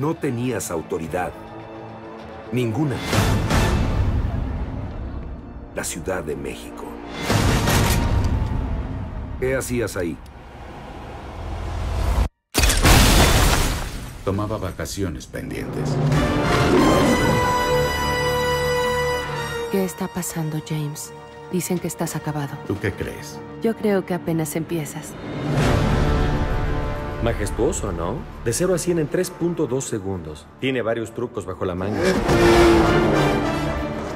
No tenías autoridad. Ninguna. La Ciudad de México. ¿Qué hacías ahí? Tomaba vacaciones pendientes. ¿Qué está pasando, James? Dicen que estás acabado. ¿Tú qué crees? Yo creo que apenas empiezas. Majestuoso, ¿no? De 0 a 100 en 3.2 segundos. Tiene varios trucos bajo la manga.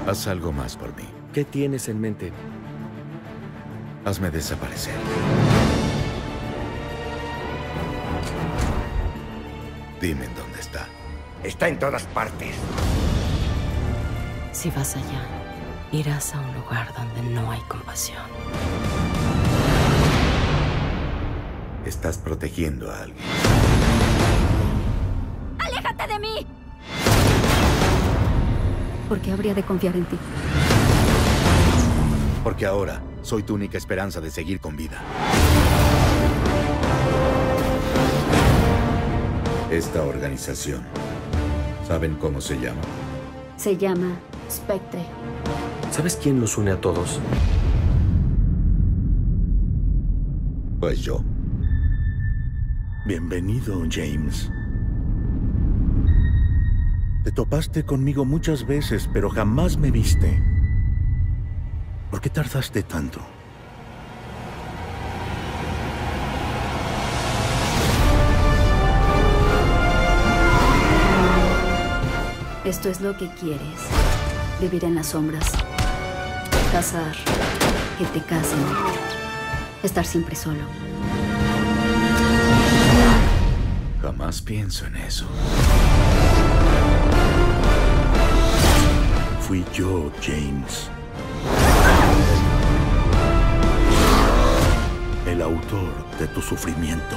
Haz algo más por mí. ¿Qué tienes en mente? Hazme desaparecer. Dime en dónde está. Está en todas partes. Si vas allá, irás a un lugar donde no hay compasión. Estás protegiendo a alguien. ¡Aléjate de mí! ¿Por qué habría de confiar en ti? Porque ahora soy tu única esperanza de seguir con vida. Esta organización, ¿saben cómo se llama? Se llama Spectre. ¿Sabes quién los une a todos? Pues yo. Bienvenido, James. Te topaste conmigo muchas veces, pero jamás me viste. ¿Por qué tardaste tanto? Esto es lo que quieres. Vivir en las sombras. Casar. Que te casen. Estar siempre solo. Pienso en eso. Fui yo, James. El autor de tu sufrimiento.